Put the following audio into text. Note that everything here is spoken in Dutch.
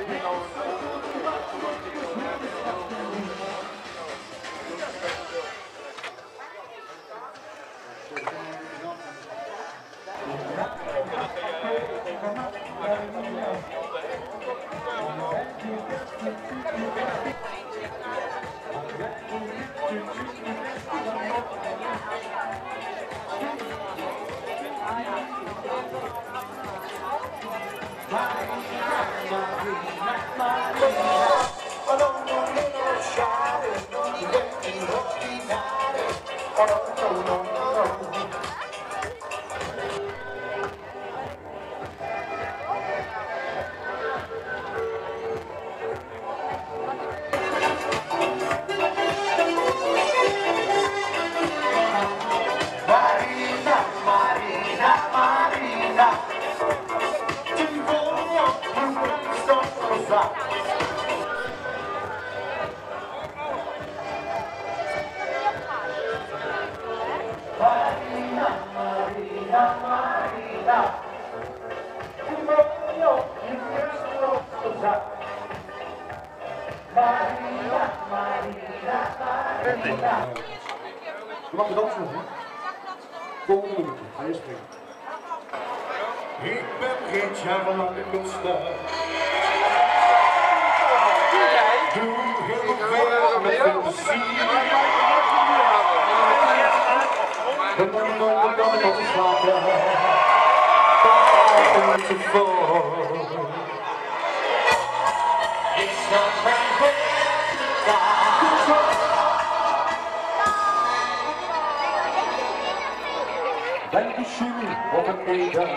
「そろそろ」Thank you. Je mag de dansen nog, hè? Volgende nummertje. Ga je springen. Ik ben geen jaar lang ontstaan. Doe heel veel met plezier. to fall. It's not right to die. Thank you, Shiri, what a creator.